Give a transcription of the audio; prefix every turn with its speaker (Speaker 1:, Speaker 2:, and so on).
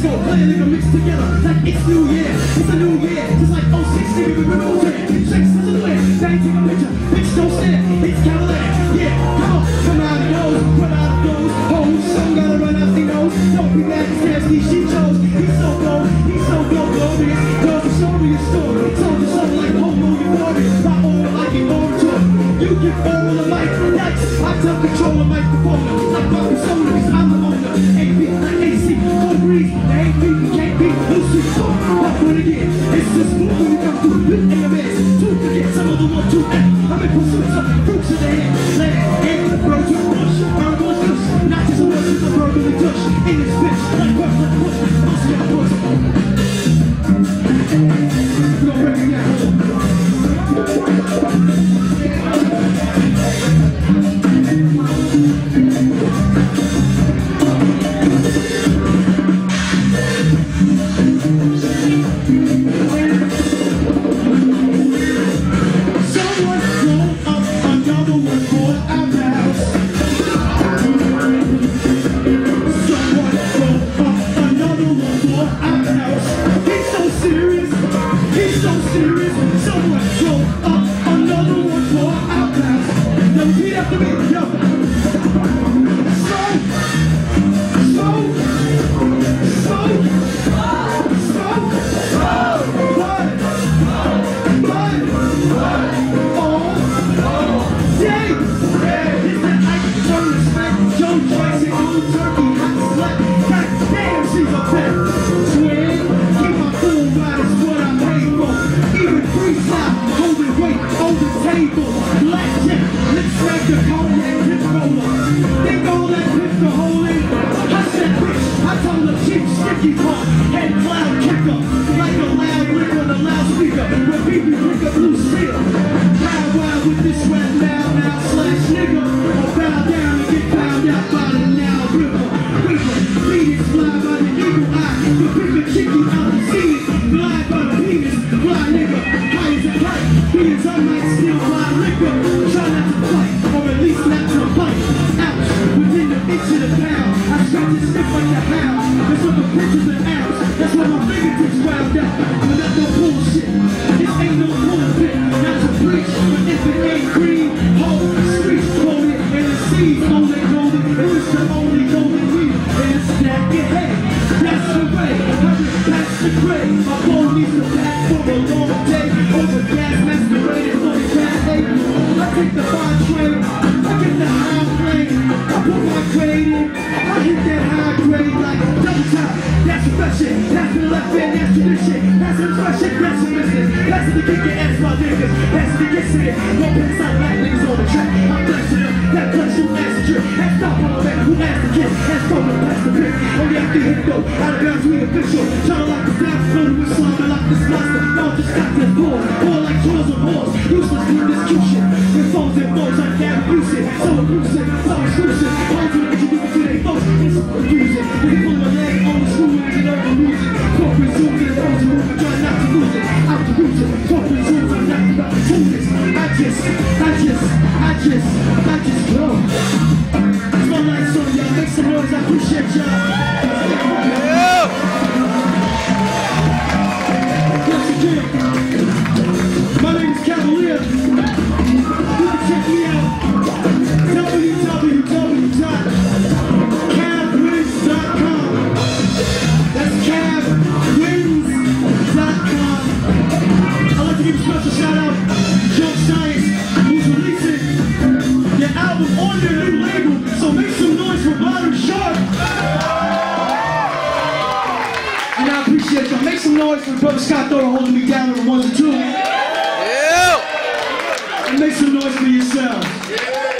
Speaker 1: so a nigga mixed together Like it's new year, it's a new year Just like 06, nigga, we went over there Tricks is the way, now you take a picture. Bitch, don't stare, it's Cadillac. Yeah, come on, come out of those Run out of those. Hoes Some gotta run out the nose. Don't be mad, it's nasty, she chose. He's so gold, he's so gold, glorious Girls, the story is story. Told you something like oh, homo, you're glorious I like it like an orator You can borrow the mic, next I tell control the microphone. Like Bobby Iggy Pop, head cloud kicker, like a loud lick on a loudspeaker, where people pick a blue steel. Power wild with this rap now, now slash nigga, or bow down and get found out by the now river. River, Phoenix fly by the eagle eye, the bigger chicky, I don't see it, fly by the penis, fly nigga, high as a kite, he is I might still fly liquor, try not to fight, or at least not to fight, ouch, within the inch of the pound, I start to stick like a hound. That's what the pictures and apps. That's what my fingertips round out. But that's no bullshit. This ain't no pulpit. Not to preach, but if it ain't green, hold the streets hold it, and the seeds only it, hold it. And it's the only golden weed, and it's stack it. Hey, that's the way. I just pass the grave. My phone needs to pack for a long high grade like double top. That's profession, that's been left in, that's tradition. That's impression, that's your business. That's the kick your ass while niggas. That's the get sick. No pass out like niggas on the track. I'm blessing them. That plus you ass the drip. That's not one of them who asked the kiss. That's from the past the pick. Only after hit though. Out of bounds, we official. abuse it. You can put my leg on the screw and you learn to lose it. Corporate zoom to the post move, I try not to lose it. Out the roots it. Corporate zoom, I'm not about to do this. I just, I just, I just, I just blow. It's my life, so y'all make some noise, I appreciate y'all. Noise for Brother Scott Thorne holding me down on the ones and twos. Yeah. And make some noise for yourselves.